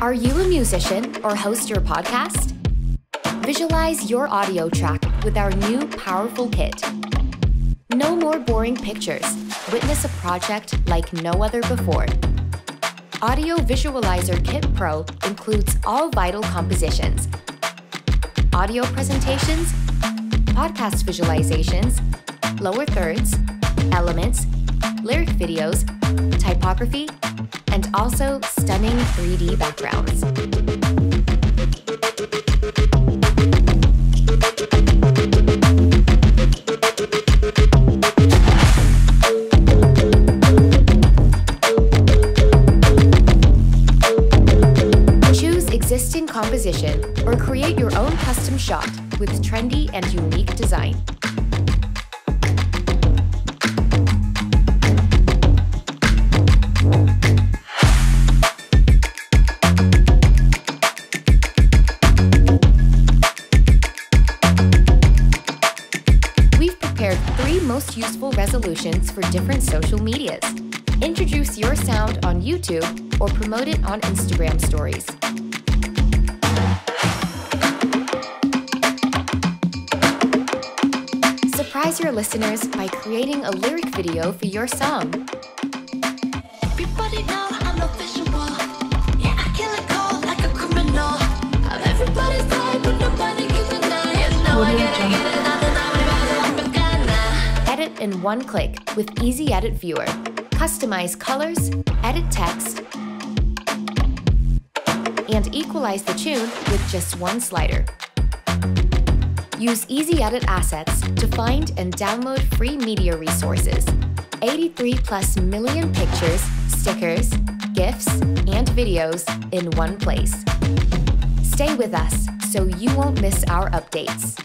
Are you a musician or host your podcast? Visualize your audio track with our new powerful kit. No more boring pictures. Witness a project like no other before. Audio Visualizer Kit Pro includes all vital compositions, audio presentations, podcast visualizations, lower thirds, elements, lyric videos, typography, and also stunning 3D backgrounds. Choose existing composition or create your own custom shot with trendy and unique design. Three most useful resolutions for different social medias. Introduce your sound on YouTube or promote it on Instagram stories. Surprise your listeners by creating a lyric video for your song. In one click with EasyEdit Viewer. Customize colors, edit text, and equalize the tune with just one slider. Use EasyEdit Assets to find and download free media resources. 83 plus million pictures, stickers, GIFs, and videos in one place. Stay with us so you won't miss our updates.